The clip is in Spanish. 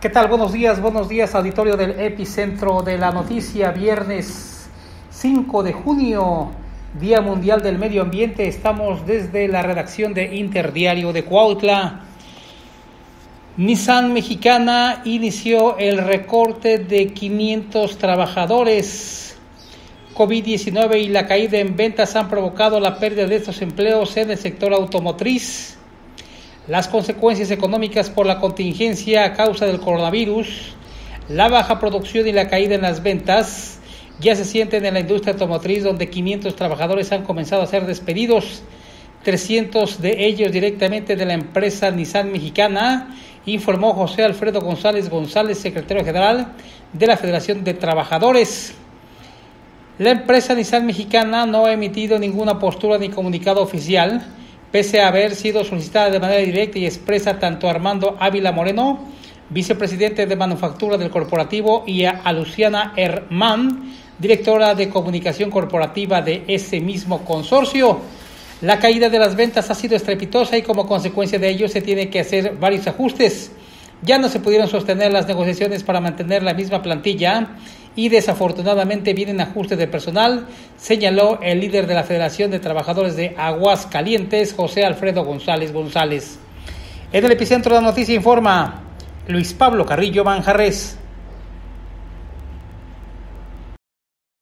¿Qué tal? Buenos días, buenos días, auditorio del epicentro de la noticia, viernes 5 de junio, Día Mundial del Medio Ambiente. Estamos desde la redacción de Interdiario de Cuautla. Nissan Mexicana inició el recorte de 500 trabajadores. COVID-19 y la caída en ventas han provocado la pérdida de estos empleos en el sector automotriz. Las consecuencias económicas por la contingencia a causa del coronavirus, la baja producción y la caída en las ventas ya se sienten en la industria automotriz donde 500 trabajadores han comenzado a ser despedidos, 300 de ellos directamente de la empresa Nissan Mexicana, informó José Alfredo González González, secretario general de la Federación de Trabajadores. La empresa Nissan Mexicana no ha emitido ninguna postura ni comunicado oficial pese a haber sido solicitada de manera directa y expresa tanto a Armando Ávila Moreno, vicepresidente de manufactura del corporativo, y a, Luciana Herman, directora de comunicación corporativa de ese mismo consorcio. La caída de las ventas ha sido estrepitosa y como consecuencia de ello se tiene que hacer varios ajustes. Ya no se pudieron sostener las negociaciones para mantener la misma plantilla y desafortunadamente vienen ajustes de personal, señaló el líder de la Federación de Trabajadores de Aguas Calientes, José Alfredo González González. En el epicentro de la noticia informa Luis Pablo Carrillo Manjarres.